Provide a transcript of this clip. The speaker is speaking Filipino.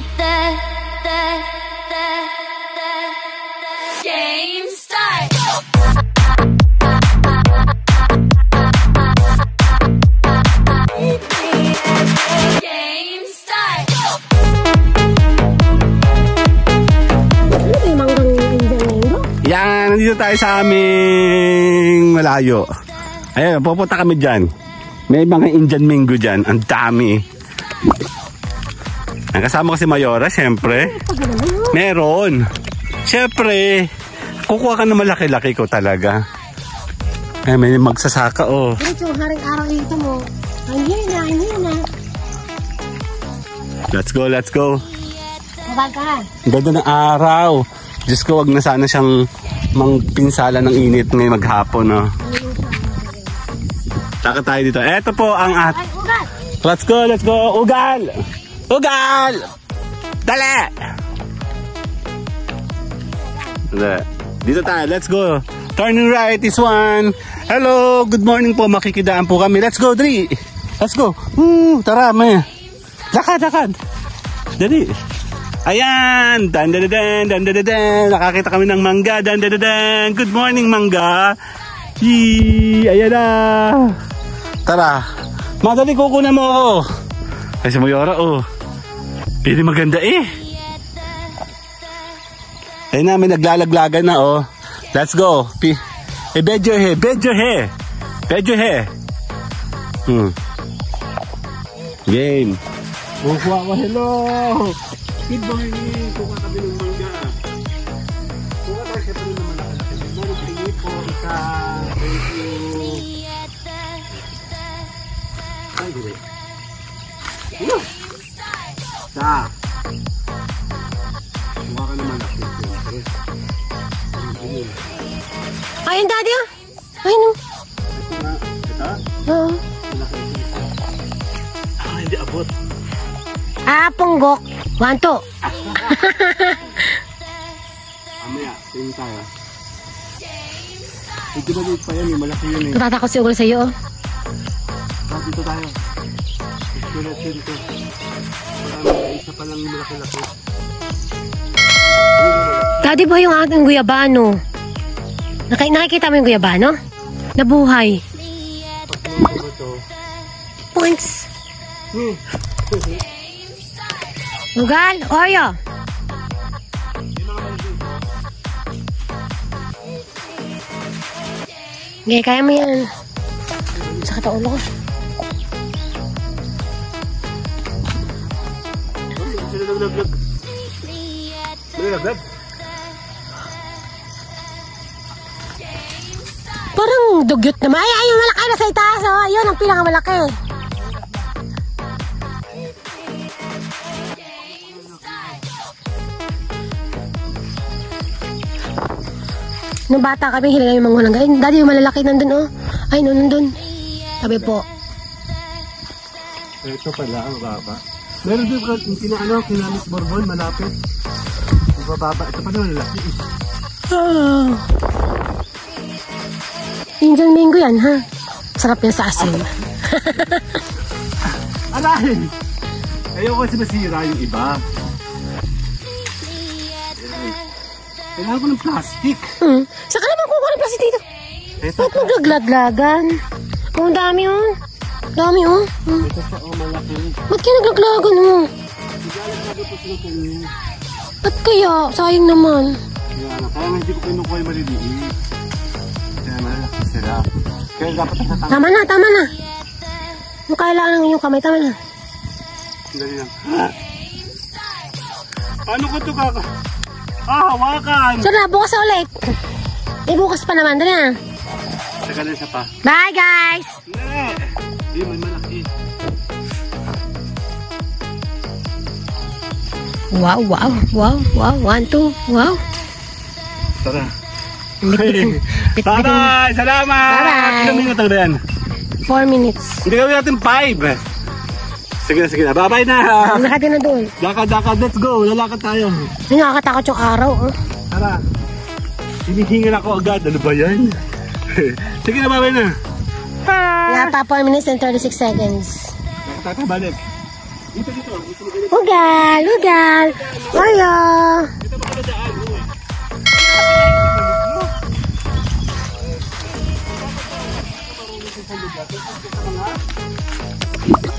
at the, the, the, the, the game start. Game start. Yan, nandito tayo sa aming malayo. Ayan, pupunta kami dyan. May mga Indian mango dyan. Ang dami. Ang kasama ko si Mayora, syempre. Meron. Syempre. Kukuha ka ng malaki-laki ko talaga. Ay, may magsasaka, oh. Diretso, haring araw dito mo. Ang hina, ang hina. Let's go, let's go. Mabal ka. Ang ganda ng araw. Diyos ko, wag na sana siyang mangpinsala ng init ngayong maghapon, no? Taka tayo dito. Eto po ang at... Let's go, let's go. Ugal! Ugal! Dali! Dali. Dito tayo, let's go. Turning right is one. Hello, good morning po. Makikidaan po kami. Let's go, Dri. Let's go. Hmm, tara, may. Lakad, lakad. Dali. Ayan! Dan, dan, dan, dan, dan, dan. Nakakita kami ng mangga. Dan, dan, dan, dan. Good morning, mangga. Yee! Ayan na. Tara. Madali kukunan mo ako. Ay, si Mayora, oh. Pili maganda eh. Ayun na, may naglalaglagan na, oh. Let's go. Pi eh, bed your hair. Bed your hair. Bed your hair. Hmm. Game. Kukuha ko, hello. Good morning. Kukuha kami ng mangga. Ayun. Daddy, ah. Ayun, oh. Ito? Oo. Ah, hindi abot. Ah, punggok. Two. Mamaya, tingin tayo. Eh, di ba pa yan eh? Malaki yun eh. Natatakot si Ugol sa'yo, oh. Ah, dito tayo. Dito na dito. Isa pa lang malaki-laki. Daddy, ba yung aking guyabano? Naki nakikita mo yung guyabano? Nabuhay. Points. Hmm. Ugal, Oreo. Okay, kaya mo yan. Sakit ang ulo ko. Sila naglaglag. Naglaglag? Parang dugyot naman. Ay, ay, yung malaki na sa itaas. Oh. Ayun, ang pinakamalaki. Nung bata kami, hilaga yung mga Ay, daddy, yung malalaki nandun, oh. Ay, no, nandun. Sabi po. Ito pala, ang baba. Meron din ka, yung kinaano, kinamis borbon, malapit. Yung bababa, ito pa naman lalaki. Ah. Yan, ha? Sarap yan sa asin. Aray! Ayoko kasi masira yung iba. Kailangan ko ng plastic. Hmm. Saka naman kukuha ng plastic dito. Ito, Ba't naglaglagan? Oh, ang dami, oh. Dami, oh. Hmm. ito oh, malaki. Ba't kaya naglaglagan, oh? Ba't kaya? Sayang naman. Kaya nga, kaya hindi ko kinukuha yung maliliit. Kaya dapat nasa tama. Tama na, tama na. Yung kailangan ng iyong kamay, tama na. Dali lang. Paano ko ito kaka... Ah, hawakan! Sure na, bukas ulit. Eh, bukas pa naman. Dali na. Teka na isa pa. Bye, guys! Hindi! Hindi, may malaki. Wow, wow, wow, wow. One, two, wow. Tara. Bit-bitin. Bit-bitin. Bye-bye! Salamat! Bye-bye. Ilang minuto na ba yan? Four minutes. Hindi gawin natin five. Sige na, sige na. Bye-bye na! Lakad na doon. Lakad, lakad. Let's go. Lalakad tayo. Ay, nakakatakot yung araw, oh. Tara. Hinihingal ako agad. Ano ba yan? sige na, bye-bye na. Wala pa 4 minutes and 36 seconds. Nakatata, balik. Dito, dito. Ugal, ugal. Mario. Dito sa lugar. Thank you sa